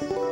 Bye.